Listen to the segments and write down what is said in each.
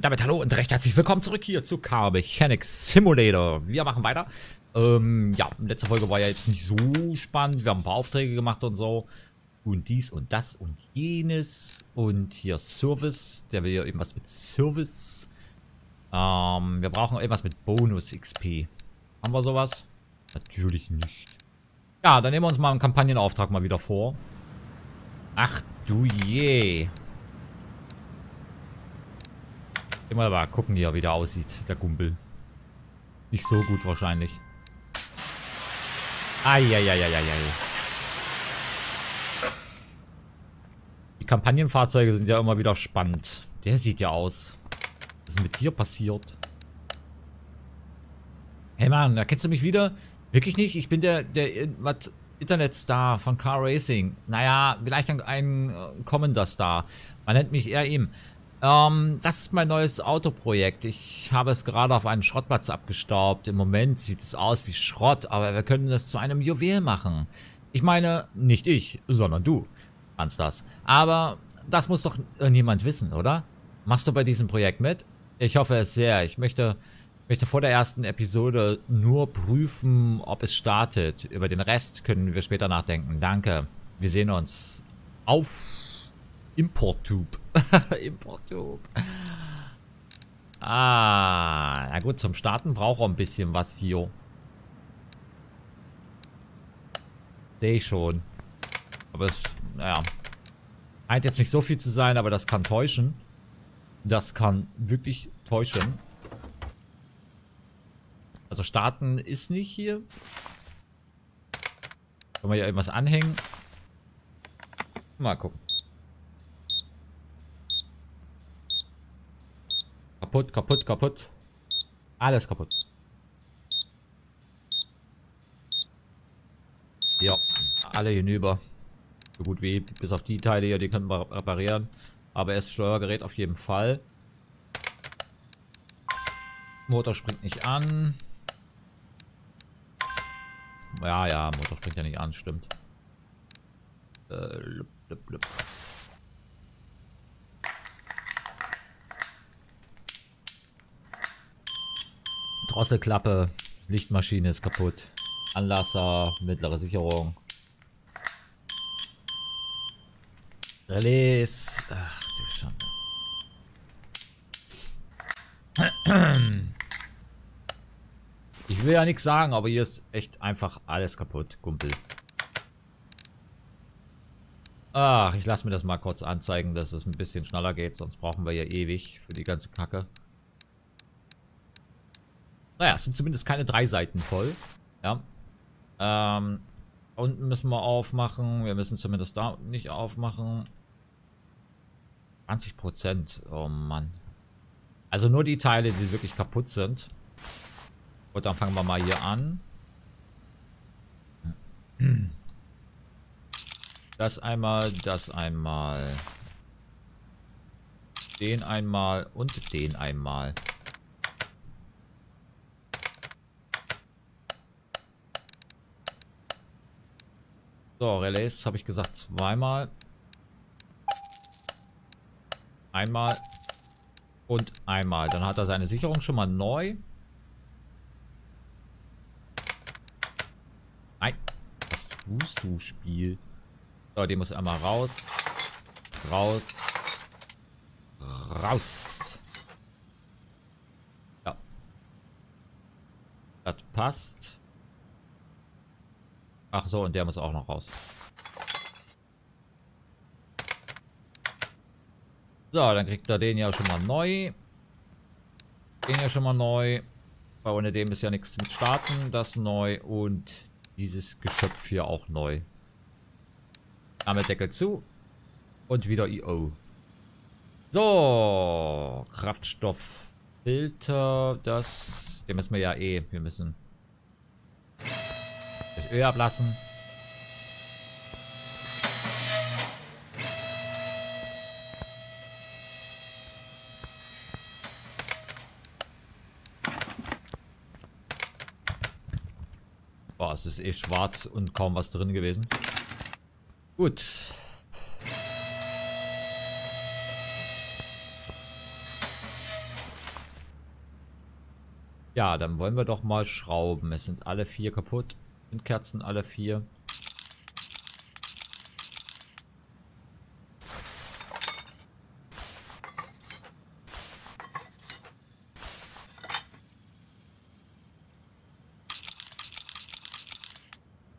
Und damit hallo und recht herzlich willkommen zurück hier zu Car Mechanics Simulator. Wir machen weiter. Ähm, ja, letzte Folge war ja jetzt nicht so spannend. Wir haben ein paar Aufträge gemacht und so. Und dies und das und jenes. Und hier Service. Der will ja irgendwas mit Service. Ähm, wir brauchen irgendwas mit Bonus XP. Haben wir sowas? Natürlich nicht. Ja, dann nehmen wir uns mal einen Kampagnenauftrag mal wieder vor. Ach du je. Immer mal gucken hier, wie der aussieht, der Gumpel. Nicht so gut wahrscheinlich. Eieieiei. Die Kampagnenfahrzeuge sind ja immer wieder spannend. Der sieht ja aus. Was ist mit dir passiert? Hey Mann, da kennst du mich wieder? Wirklich nicht? Ich bin der, der was, Internetstar von Car Racing. Naja, vielleicht ein, ein äh, kommender Star. Man nennt mich eher ihm. Ähm, das ist mein neues Autoprojekt. Ich habe es gerade auf einen Schrottplatz abgestaubt. Im Moment sieht es aus wie Schrott, aber wir können es zu einem Juwel machen. Ich meine, nicht ich, sondern du kannst das. Aber das muss doch niemand wissen, oder? Machst du bei diesem Projekt mit? Ich hoffe es sehr. Ich möchte, möchte vor der ersten Episode nur prüfen, ob es startet. Über den Rest können wir später nachdenken. Danke. Wir sehen uns. Auf Importtube. Importtube. Ah, na gut, zum Starten braucht er ein bisschen was hier. Sehe ich schon. Aber es, naja. Scheint jetzt nicht so viel zu sein, aber das kann täuschen. Das kann wirklich täuschen. Also starten ist nicht hier. Können wir hier irgendwas anhängen? Mal gucken. Kaputt, kaputt, kaputt. Alles kaputt. Ja, alle hinüber. So gut wie, bis auf die Teile hier, die können wir reparieren. Aber erst Steuergerät auf jeden Fall. Motor springt nicht an. Ja, ja, Motor springt ja nicht an, stimmt. Äh, lup, lup, lup. Drosselklappe, Lichtmaschine ist kaputt. Anlasser, mittlere Sicherung. Relais. Ach du Schande. Ich will ja nichts sagen, aber hier ist echt einfach alles kaputt, Kumpel. Ach, ich lasse mir das mal kurz anzeigen, dass es ein bisschen schneller geht, sonst brauchen wir ja ewig für die ganze Kacke. Naja, es sind zumindest keine drei Seiten voll. Ja. Ähm, unten müssen wir aufmachen. Wir müssen zumindest da nicht aufmachen. 20 Prozent. Oh Mann. Also nur die Teile, die wirklich kaputt sind. Und dann fangen wir mal hier an. Das einmal, das einmal. Den einmal und den einmal. So, Relays habe ich gesagt zweimal. Einmal und einmal. Dann hat er seine Sicherung schon mal neu. Nein. Was tust du, Spiel? So, die muss einmal raus. Raus. Raus. Ja. Das passt. Ach so, und der muss auch noch raus. So, dann kriegt er den ja schon mal neu. Den ja schon mal neu. Weil ohne dem ist ja nichts mit starten. Das neu und dieses Geschöpf hier auch neu. Damit Deckel zu. Und wieder IO. So, Kraftstofffilter, das, den müssen wir ja eh, wir müssen Öl ablassen. Boah, es ist eh schwarz und kaum was drin gewesen. Gut. Ja, dann wollen wir doch mal schrauben. Es sind alle vier kaputt. Sind Kerzen alle vier.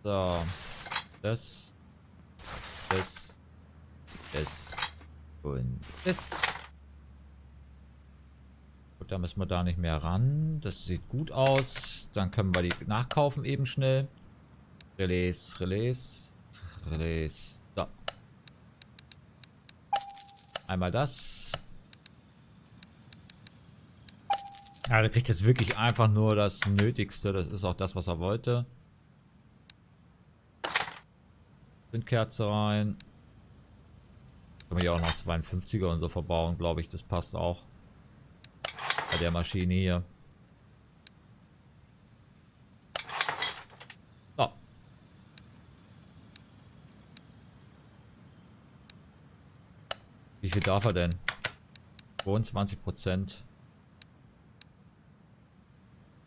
So. Das. Das. Das. Und das. Gut, da müssen wir da nicht mehr ran. Das sieht gut aus. Dann können wir die nachkaufen eben schnell. Release, Release, Release. So. Einmal das. Ja, der kriegt jetzt wirklich einfach nur das Nötigste. Das ist auch das, was er wollte. Windkerze rein. Können wir hier auch noch 52er und so verbauen, glaube ich. Das passt auch. Bei der Maschine hier. Wie viel darf er denn? 22 Prozent.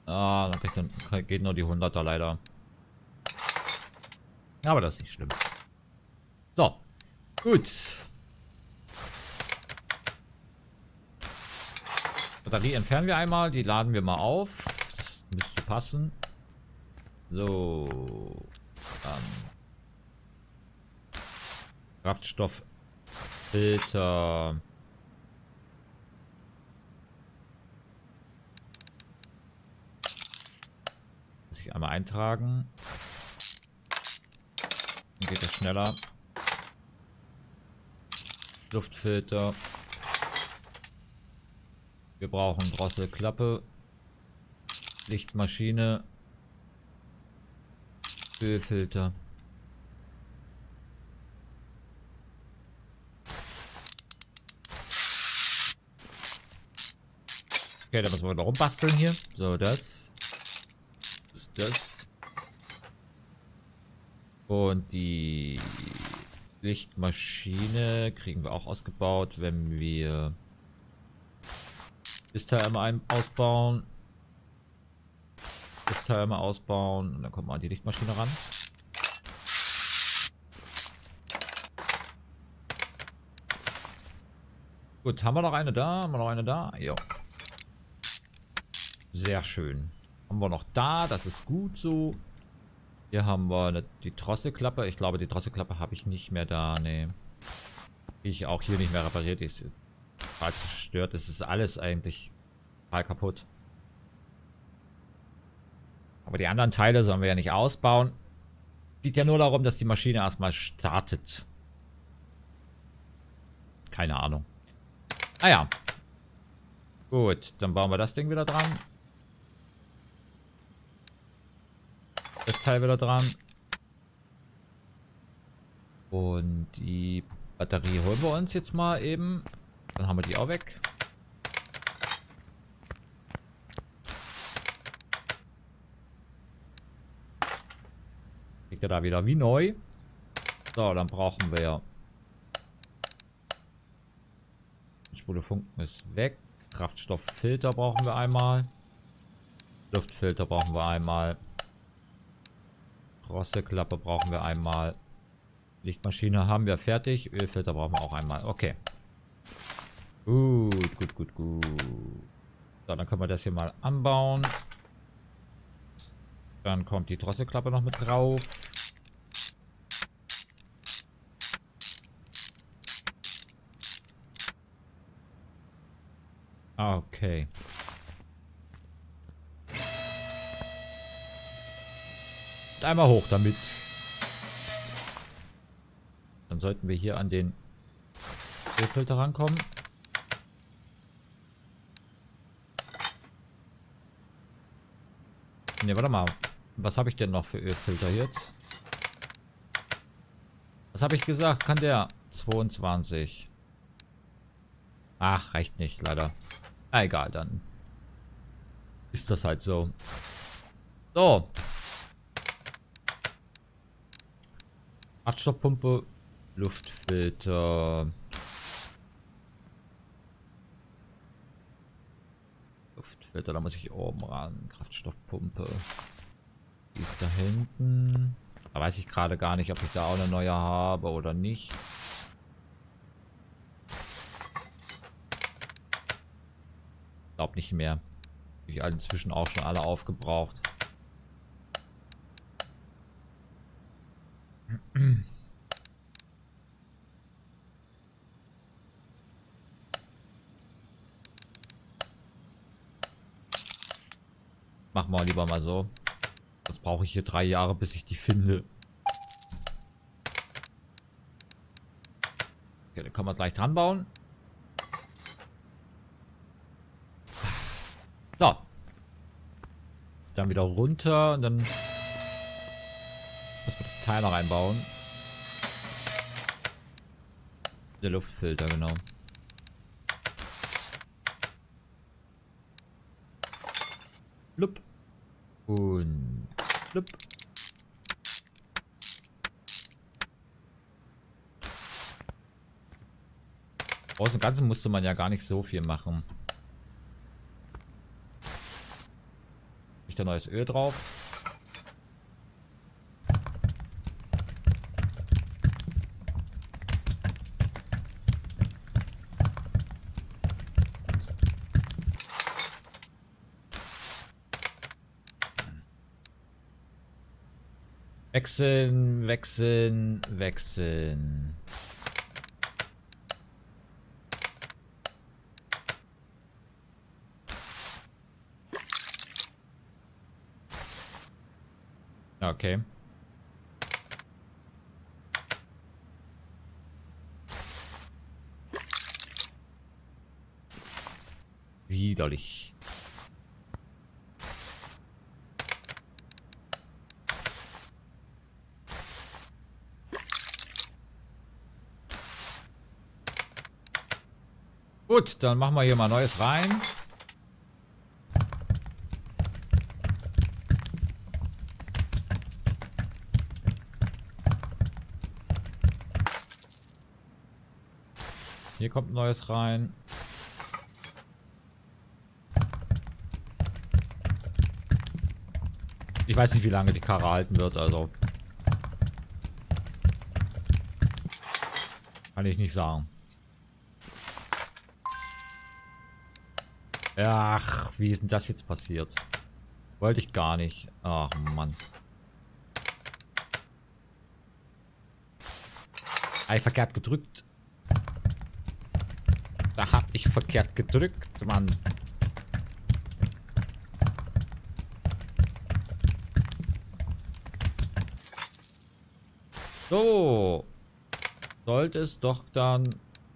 Ah, dann geht nur die 100er leider. Aber das ist nicht schlimm. So. Gut. Batterie entfernen wir einmal. Die laden wir mal auf. Müsste passen. So. Dann. Kraftstofffilter. Muss ich einmal eintragen. Dann geht es schneller. Luftfilter. Wir brauchen Drosselklappe. Lichtmaschine. Ölfilter. Okay, da müssen wir noch rumbasteln hier. So, das. Ist das. Und die Lichtmaschine kriegen wir auch ausgebaut, wenn wir das Teil einmal ausbauen. Das Teil einmal ausbauen und dann kommt an die Lichtmaschine ran. Gut, haben wir noch eine da? Haben wir noch eine da? Ja. Sehr schön. Haben wir noch da, das ist gut so. Hier haben wir die Drosselklappe. Ich glaube, die Drosselklappe habe ich nicht mehr da. Nee. Ich auch hier nicht mehr repariert. Die ist total zerstört. Es ist alles eigentlich total kaputt. Aber die anderen Teile sollen wir ja nicht ausbauen. Geht ja nur darum, dass die Maschine erstmal startet. Keine Ahnung. Ah ja. Gut, dann bauen wir das Ding wieder dran. Teil wieder dran. Und die Batterie holen wir uns jetzt mal eben. Dann haben wir die auch weg. Kriegt er da wieder wie neu. So, dann brauchen wir... Spule Funken ist weg. Kraftstofffilter brauchen wir einmal. Luftfilter brauchen wir einmal. Rosseklappe brauchen wir einmal. Lichtmaschine haben wir fertig. Ölfilter brauchen wir auch einmal. Okay. Gut, gut, gut, gut. So, dann können wir das hier mal anbauen. Dann kommt die Drosselklappe noch mit drauf. Okay. Einmal hoch damit. Dann sollten wir hier an den Ölfilter rankommen. Ne, warte mal. Was habe ich denn noch für Ölfilter jetzt? Was habe ich gesagt? Kann der? 22. Ach, reicht nicht, leider. Ah, egal, dann ist das halt so. So, Kraftstoffpumpe, Luftfilter. Luftfilter, da muss ich oben ran. Kraftstoffpumpe. Die ist da hinten. Da weiß ich gerade gar nicht, ob ich da auch eine neue habe oder nicht. Glaub nicht mehr. Ich inzwischen auch schon alle aufgebraucht. Mach mal lieber mal so. Das brauche ich hier drei Jahre, bis ich die finde. Okay, dann können wir gleich dran bauen. So. Dann wieder runter und dann müssen wir das Teil noch einbauen. Der Luftfilter, genau. Blub. Und blub. Aus dem Ganzen musste man ja gar nicht so viel machen. Ich da neues Öl drauf. Wechseln, wechseln, wechseln. Okay. Widerlich. Gut, dann machen wir hier mal Neues rein. Hier kommt Neues rein. Ich weiß nicht, wie lange die Karre halten wird, also. Kann ich nicht sagen. Ach, wie ist denn das jetzt passiert? Wollte ich gar nicht. Ach, Mann. Ich verkehrt gedrückt. Da hab ich verkehrt gedrückt, Mann. So. Sollte es doch dann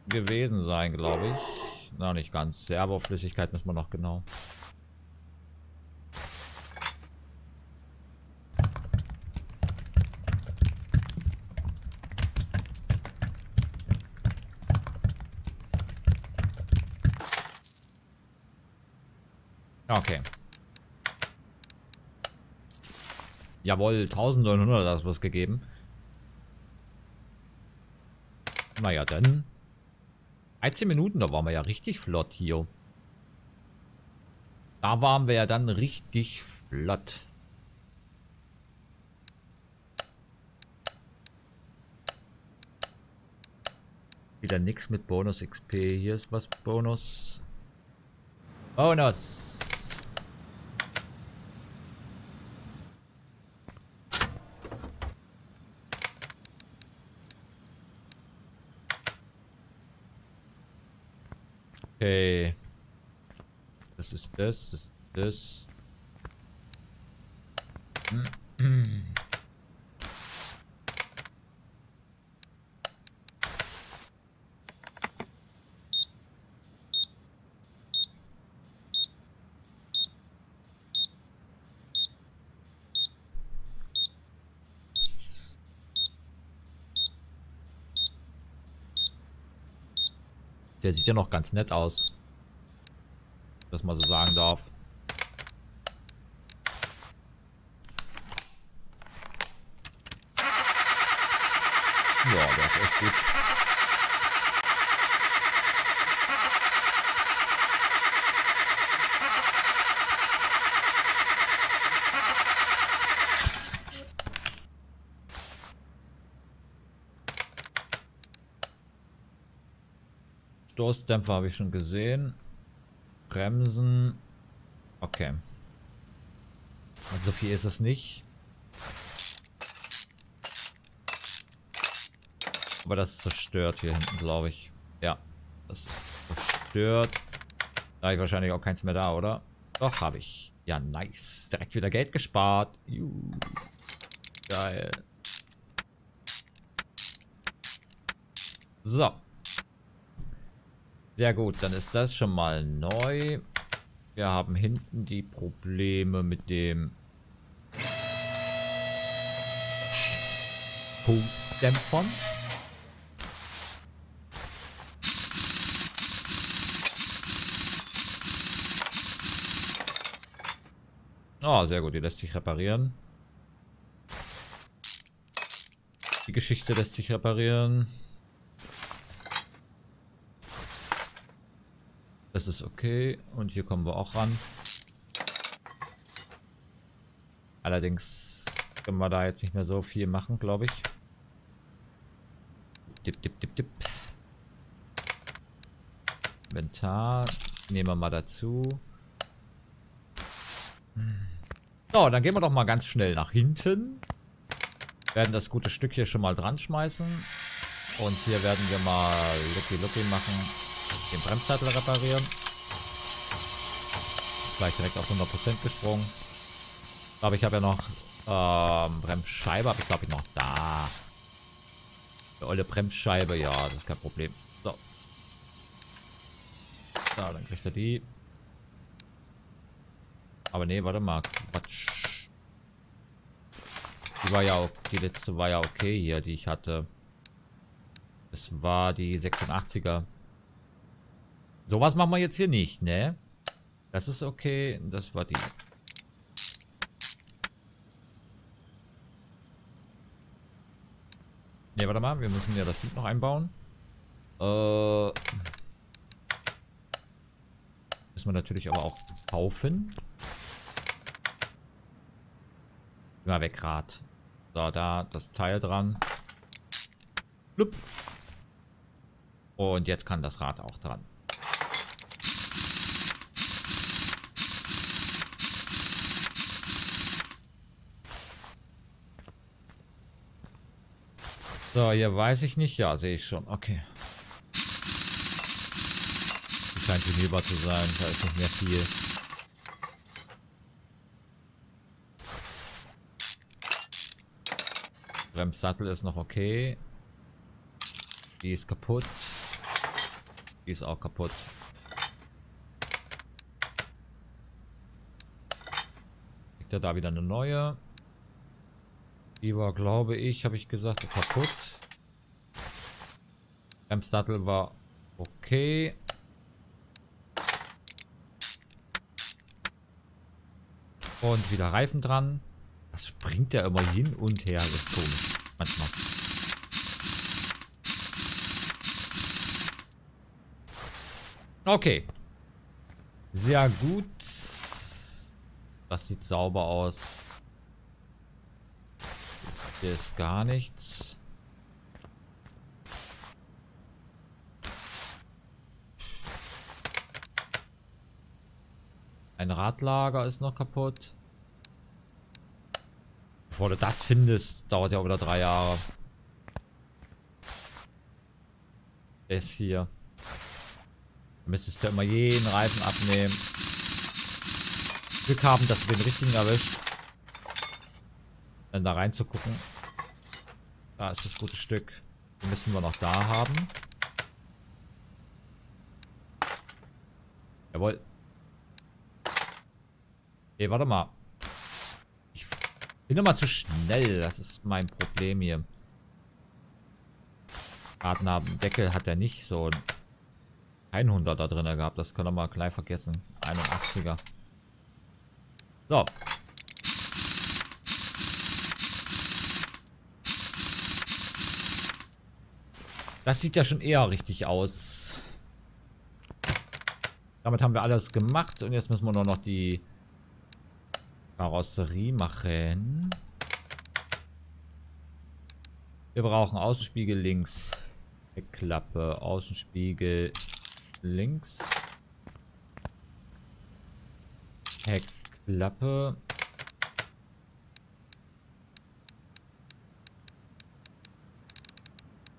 gewesen sein, glaube ich. Noch nicht ganz. Servoflüssigkeit müssen wir noch genau. Okay. Jawohl, 1900 hat es was gegeben. Naja, dann 13 Minuten, da waren wir ja richtig flott hier. Da waren wir ja dann richtig flott. Wieder nichts mit Bonus XP. Hier ist was Bonus. Bonus. Okay. Das ist das, das ist das. Der sieht ja noch ganz nett aus. Das mal so sagen darf. Ja, der ist echt gut. Stoßdämpfer habe ich schon gesehen. Bremsen. Okay. Also so viel ist es nicht. Aber das zerstört hier hinten, glaube ich. Ja, das ist zerstört. Da habe ich wahrscheinlich auch keins mehr da, oder? Doch, habe ich. Ja, nice. Direkt wieder Geld gespart. Juhu. Geil. So. Sehr gut, dann ist das schon mal neu. Wir haben hinten die Probleme mit dem Hostdämpfern. Oh, sehr gut, die lässt sich reparieren. Die Geschichte lässt sich reparieren. Das ist okay. Und hier kommen wir auch ran. Allerdings können wir da jetzt nicht mehr so viel machen, glaube ich. Dip, dip, dip, dip. Inventar. Nehmen wir mal dazu. So, dann gehen wir doch mal ganz schnell nach hinten. Werden das gute Stück hier schon mal dran schmeißen. Und hier werden wir mal Lucky Lucky machen. Den Bremssattel reparieren. Gleich direkt auf 100% gesprungen. Glaube, ich habe ja noch ähm, Bremsscheibe. Habe ich glaube ich noch da. Die olle Bremsscheibe. Ja, das ist kein Problem. So. So, dann kriegt er die. Aber nee, warte mal. Quatsch. Die war ja auch, die letzte war ja okay hier, die ich hatte. Es war die 86er. Sowas machen wir jetzt hier nicht, ne? Das ist okay. Das war die. Ne, warte mal. Wir müssen ja das Lied noch einbauen. Äh. Müssen wir natürlich aber auch kaufen. Immer weg, Rad. So, da das Teil dran. Blub. Und jetzt kann das Rad auch dran. So, hier weiß ich nicht. Ja, sehe ich schon. Okay. Die scheint hinüber zu sein. Da ist nicht mehr viel. Bremssattel ist noch okay. Die ist kaputt. Die ist auch kaputt. Kriegt er da wieder eine neue. Die war, glaube ich, habe ich gesagt, kaputt. Bremssattel war okay. Und wieder Reifen dran. Das springt ja immer hin und her. Das ist komisch. Manchmal. Okay. Sehr gut. Das sieht sauber aus. Hier ist gar nichts. Ein Radlager ist noch kaputt. Bevor du das findest, dauert ja auch wieder drei Jahre. Es hier. Da müsstest du immer jeden Reifen abnehmen. Glück haben, dass du den richtigen erwischt. Dann da reinzugucken. Da ist das gute Stück. Den müssen wir noch da haben. Jawohl. Ey, warte mal. Bin immer zu schnell. Das ist mein Problem hier. Deckel hat er nicht so ein 100er drin gehabt. Das können wir mal gleich vergessen. 81er. So. Das sieht ja schon eher richtig aus. Damit haben wir alles gemacht. Und jetzt müssen wir nur noch die Karosserie machen. Wir brauchen Außenspiegel links. Klappe, Außenspiegel links. Heckklappe.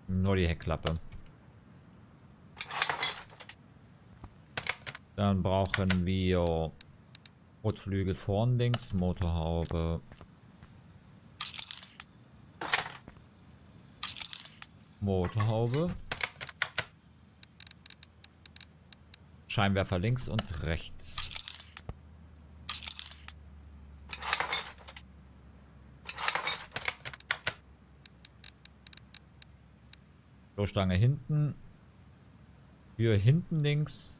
Nur die Heckklappe. Dann brauchen wir Rotflügel vorn links, Motorhaube. Motorhaube. Scheinwerfer links und rechts. Stoßstange hinten. Tür hinten links.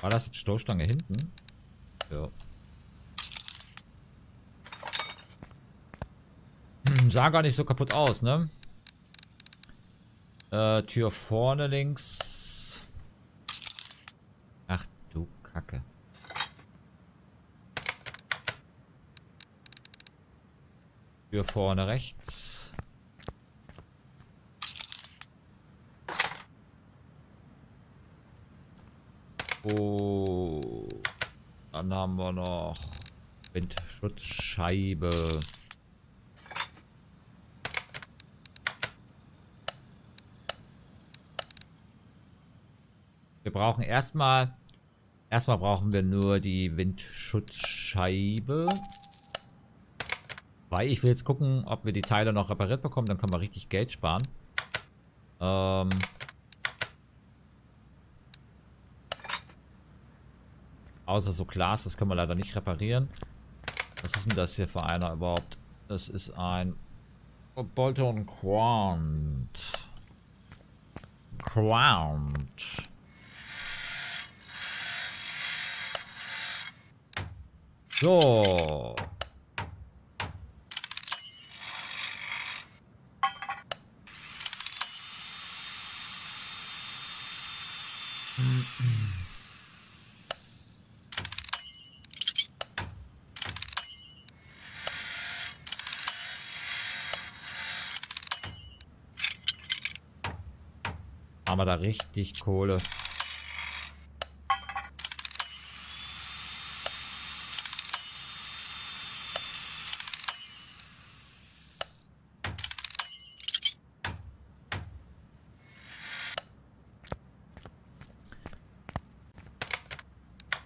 War das jetzt Stoßstange hinten? Ja. Hm, sah gar nicht so kaputt aus, ne? Äh, Tür vorne links. Ach du Kacke. Tür vorne rechts. Oh. Dann haben wir noch Windschutzscheibe. Wir brauchen erstmal erstmal brauchen wir nur die Windschutzscheibe. Weil ich will jetzt gucken, ob wir die Teile noch repariert bekommen. Dann können wir richtig Geld sparen. Ähm. Außer so Glas, das können wir leider nicht reparieren. Was ist denn das hier für einer überhaupt? Das ist ein Bolton Quant. Quant. So. Da richtig Kohle.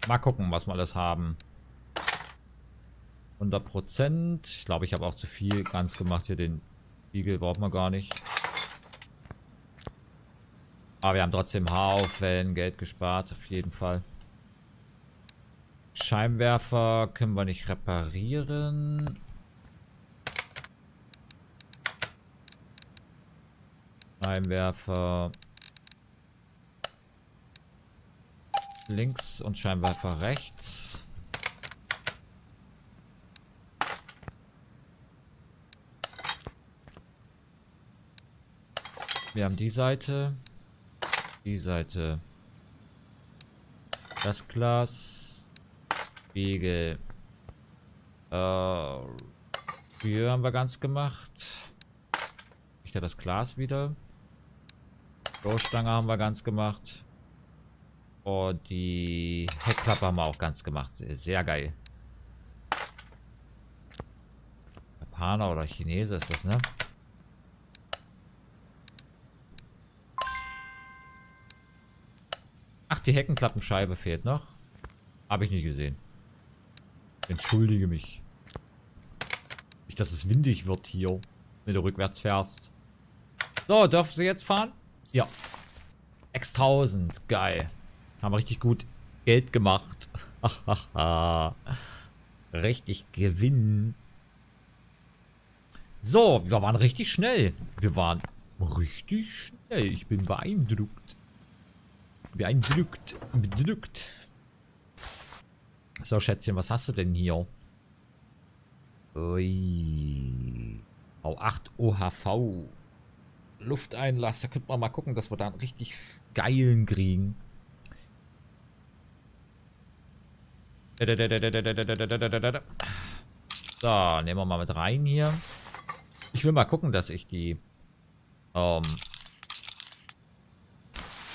Mal gucken, was wir alles haben. 100% Ich glaube, ich habe auch zu viel ganz gemacht hier. Den Spiegel braucht man gar nicht. Aber wir haben trotzdem Haufen Geld gespart. Auf jeden Fall. Scheinwerfer können wir nicht reparieren. Scheinwerfer links und Scheinwerfer rechts. Wir haben die Seite. Die Seite. Das Glas. Spiegel. Äh, Tür haben wir ganz gemacht. Ich das Glas wieder. Stoßstange haben wir ganz gemacht. Und die Heckklappe haben wir auch ganz gemacht. Sehr geil. Japaner oder Chinese ist das, ne? Die Heckenklappenscheibe fehlt noch. Habe ich nicht gesehen. Entschuldige mich. Nicht, dass es windig wird hier, wenn du rückwärts fährst. So, dürfen sie jetzt fahren? Ja. X1000, geil. Haben wir richtig gut Geld gemacht. richtig Gewinn. So, wir waren richtig schnell. Wir waren richtig schnell. Ich bin beeindruckt. Beeindruckt. Bedrückt. So, Schätzchen, was hast du denn hier? Ui. V8 OHV. Lufteinlass. Da könnte man mal gucken, dass wir da einen richtig geilen kriegen. So, nehmen wir mal mit rein hier. Ich will mal gucken, dass ich die ähm,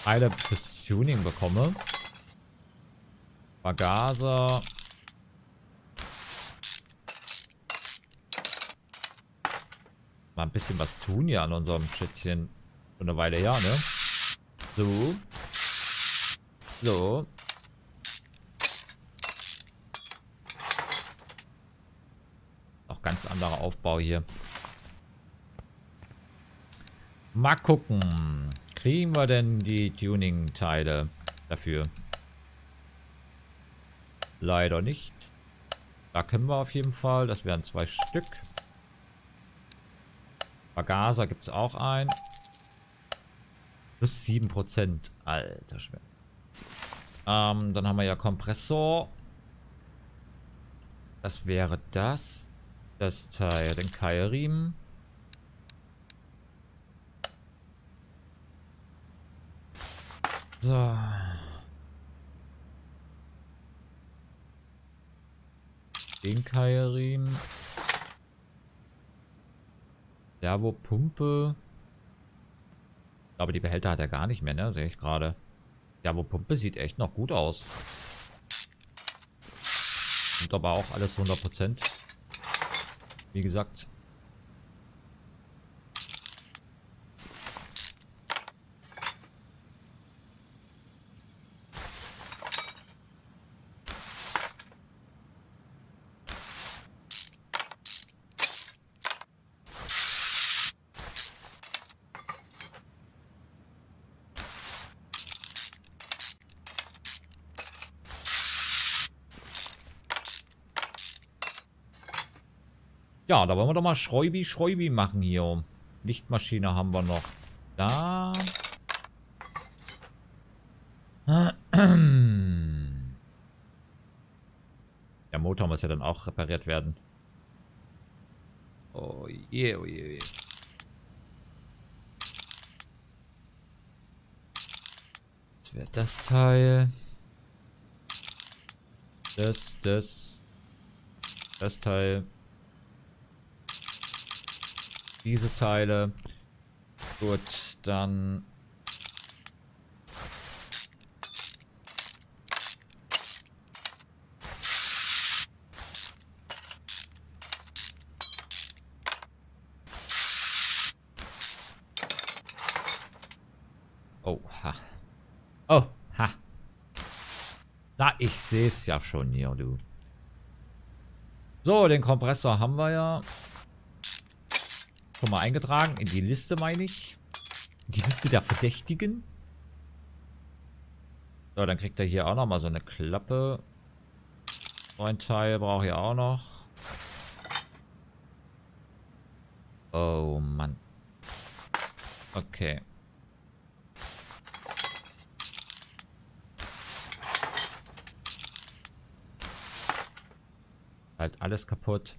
Teile fürs Tuning bekomme. Vergaser. Mal ein bisschen was tun hier an unserem Schätzchen. Schon eine Weile her, ne? So. So. Auch ganz anderer Aufbau hier. Mal gucken. Kriegen wir denn die Tuning-Teile dafür? Leider nicht. Da können wir auf jeden Fall. Das wären zwei Stück. Vergaser gibt es auch ein. Plus 7%. Alter Schwede. Ähm, dann haben wir ja Kompressor. Das wäre das. Das Teil, den Keilriemen. So. Den Keilriemen. Servo-Pumpe. Aber die Behälter hat er gar nicht mehr, ne? Sehe ich gerade. Servo-Pumpe sieht echt noch gut aus. Und aber auch alles 100%. Wie gesagt, Ja, da wollen wir doch mal Schräubi, Schräubi machen hier. Lichtmaschine haben wir noch. Da. Der Motor muss ja dann auch repariert werden. Oh je, oh je, oh je. Das wäre das Teil. Das, das. Das Teil diese Teile. Gut, dann... Oh, ha. Oh, ha. Na, ich sehe es ja schon hier, du. So, den Kompressor haben wir ja. Schon mal eingetragen. In die Liste, meine ich. Die Liste der Verdächtigen. So, dann kriegt er hier auch noch mal so eine Klappe. So ein Teil brauche ich auch noch. Oh, Mann. Okay. Halt alles kaputt.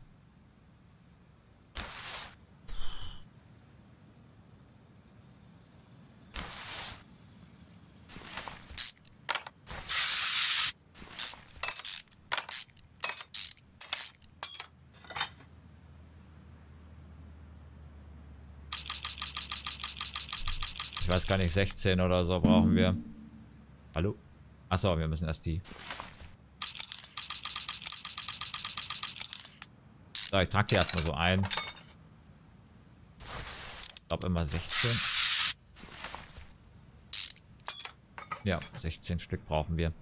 weiß gar nicht, 16 oder so brauchen wir. Hallo? Achso, wir müssen erst die. So, ich trage die erstmal so ein. Ich glaube immer 16. Ja, 16 Stück brauchen wir.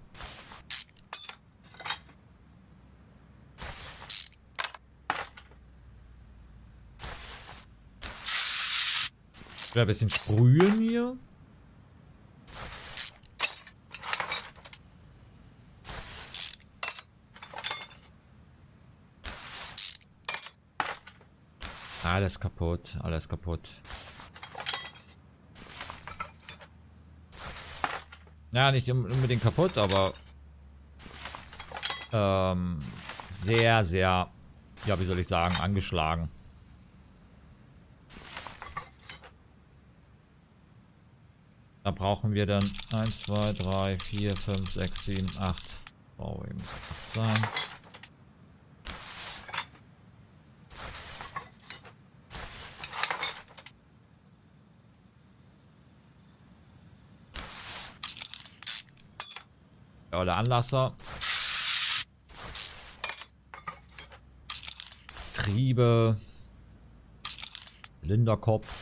Ein bisschen sprühen hier. Alles kaputt, alles kaputt. Ja, nicht unbedingt kaputt, aber ähm, sehr, sehr, ja, wie soll ich sagen, angeschlagen. Da brauchen wir dann 1, 2, 3, 4, 5, 6, 7, 8. Oh, eben 8 sein. Aber Anlasser. Triebe. Linderkopf.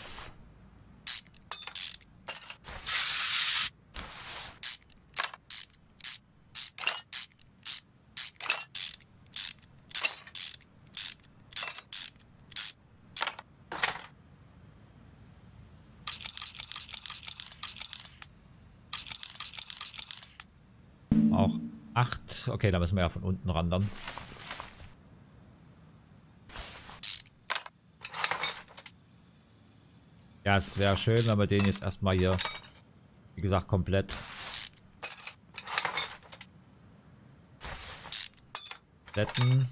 8. Okay, da müssen wir ja von unten ran dann. Ja, es wäre schön, wenn wir den jetzt erstmal hier, wie gesagt, komplett retten.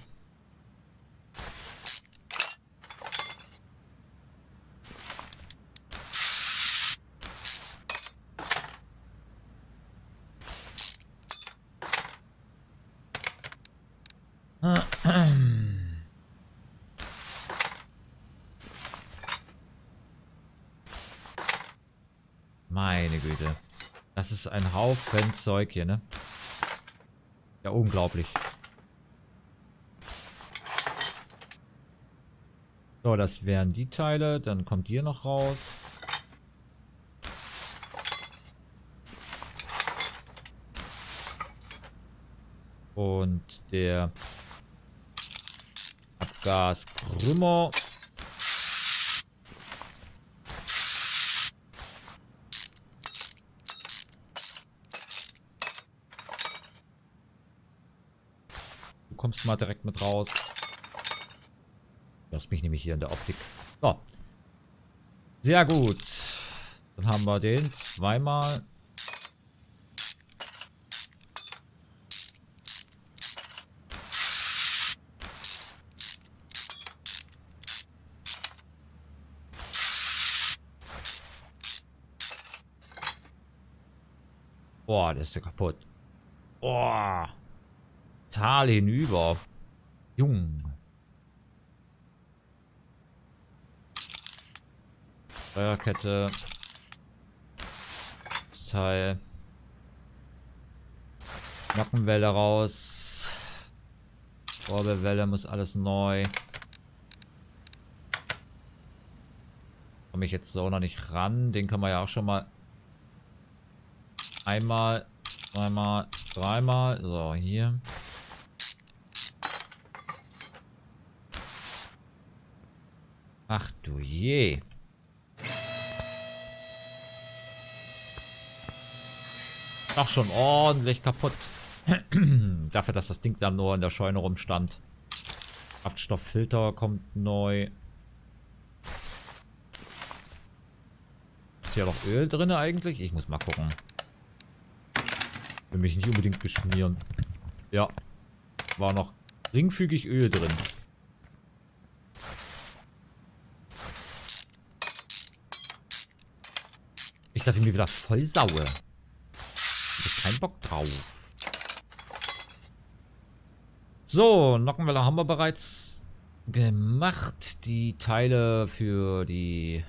Haufen Zeug hier, ne? Ja, unglaublich. So, das wären die Teile. Dann kommt hier noch raus. Und der Abgaskrümmer. Du kommst mal direkt mit raus. Lass mich nämlich hier in der Optik. So. Sehr gut. Dann haben wir den zweimal. Boah, der ist ja kaputt. Boah. Tal hinüber. Jung. Steuerkette. Teil. Nockenwelle raus. Vorbewelle muss alles neu. Komme ich jetzt so noch nicht ran. Den können wir ja auch schon mal einmal, zweimal, dreimal. So, hier. Ach du je. Doch schon ordentlich kaputt. Dafür, dass das Ding dann nur in der Scheune rumstand. Kraftstofffilter kommt neu. Ist hier noch Öl drin eigentlich? Ich muss mal gucken. Will mich nicht unbedingt beschmieren. Ja. War noch geringfügig Öl drin. Nicht, dass ich mir wieder voll saue. Ich hab keinen Bock drauf. So, Nockenwelle haben wir bereits gemacht. Die Teile für die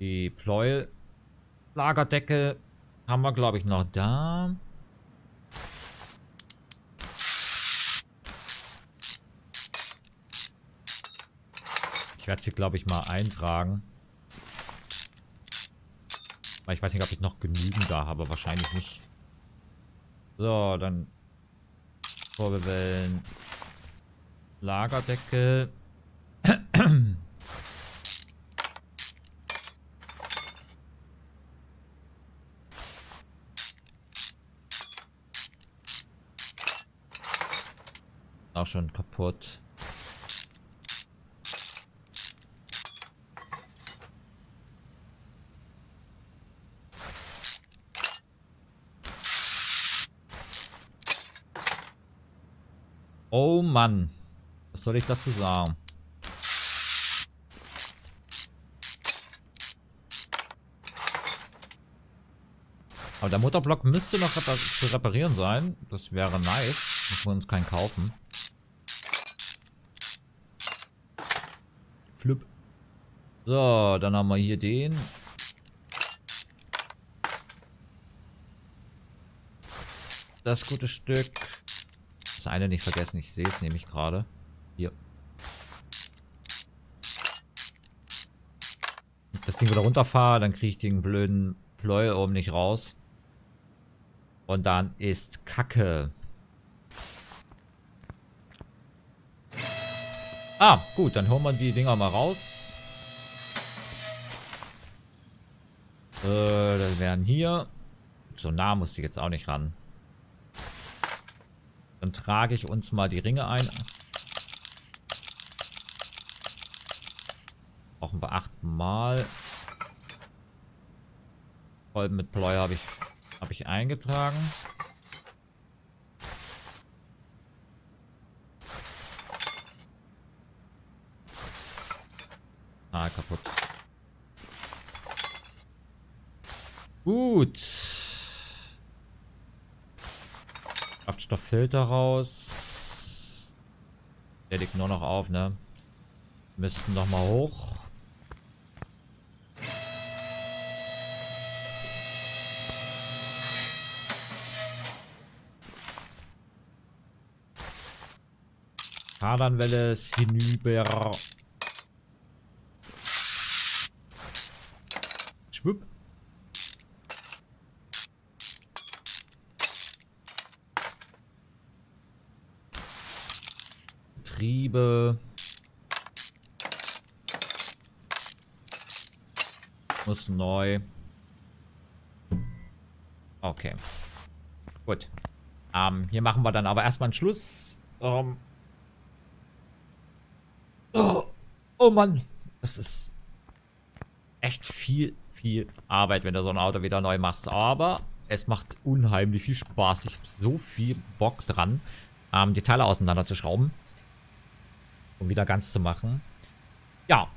die Pleuel-Lagerdecke haben wir, glaube ich, noch da. Ich werde sie, glaube ich, mal eintragen. Weil ich weiß nicht, ob ich noch genügend da habe. Wahrscheinlich nicht. So, dann Vorbewellen. Lagerdeckel. Auch schon kaputt. Oh Mann. Was soll ich dazu sagen? Aber der Motorblock müsste noch zu reparieren sein. Das wäre nice. Müssen wir uns keinen kaufen. Flip. So, dann haben wir hier den. das gute Stück. Eine nicht vergessen, ich sehe es nämlich gerade. Hier. Das Ding wieder runterfahre, dann kriege ich den blöden Pleu oben nicht raus. Und dann ist Kacke. Ah, gut, dann holen wir die Dinger mal raus. Äh, das wären hier. So nah muss ich jetzt auch nicht ran. Dann trage ich uns mal die Ringe ein. Brauchen wir achtmal. Voll mit Pleu habe ich, hab ich eingetragen. Ah, kaputt. Gut. Kraftstofffilter raus. Der liegt nur noch auf, ne? Müssten noch mal hoch. Kardanwelle ist hinüber. Schwupp. Getriebe. Muss neu. Okay. Gut. Ähm, hier machen wir dann aber erstmal einen Schluss. Ähm. Oh, oh Mann. Das ist echt viel, viel Arbeit, wenn du so ein Auto wieder neu machst. Aber es macht unheimlich viel Spaß. Ich habe so viel Bock dran, ähm, die Teile auseinanderzuschrauben um wieder ganz zu machen. Ja.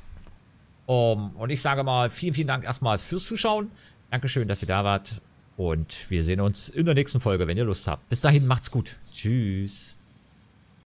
Um, und ich sage mal, vielen, vielen Dank erstmal fürs Zuschauen. Dankeschön, dass ihr da wart. Und wir sehen uns in der nächsten Folge, wenn ihr Lust habt. Bis dahin, macht's gut. Tschüss.